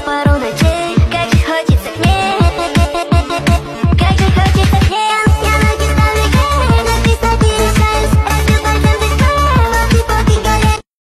parou de